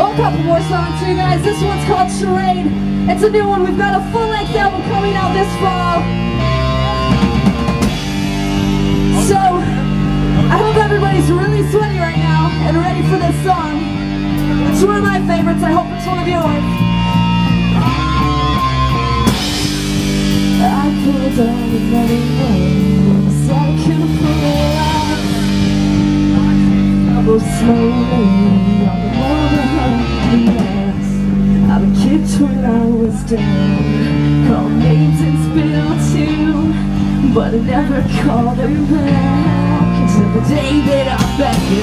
Oh, a couple more songs for you guys. This one's called Charade. It's a new one. We've got a full-length album coming out this fall. So, I hope everybody's really sweaty right now and ready for this song. It's one of my favorites. I hope it's one of yours. I pulled on the many ways I can pull it out. Trouble slowly on the I've been kicked when I was down. Called names and spilled too, but I never called them back until the day that I'm back in.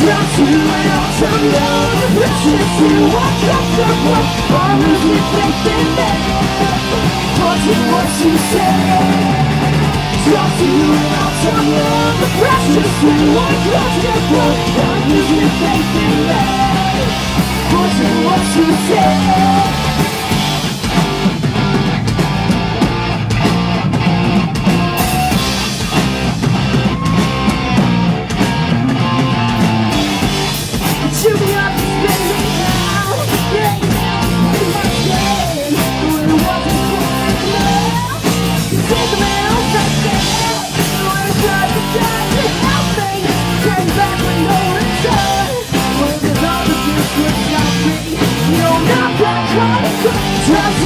Drop to an awesome love, the precious you walk up the road. I'm losing faith in me, watching what you say. Drop to an awesome love, the precious you walk up the road. I'm losing faith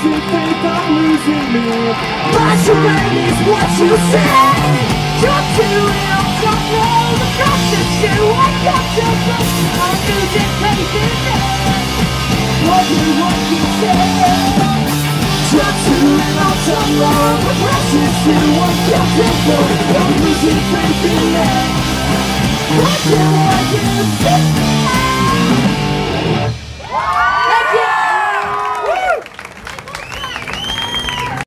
I'm losing faith, I'm losing me? My charade is what you say Come to it on some road The precious you are comfortable I'm losing faith in me What do you Come to road The precious you comfortable I'm losing faith in me What do what you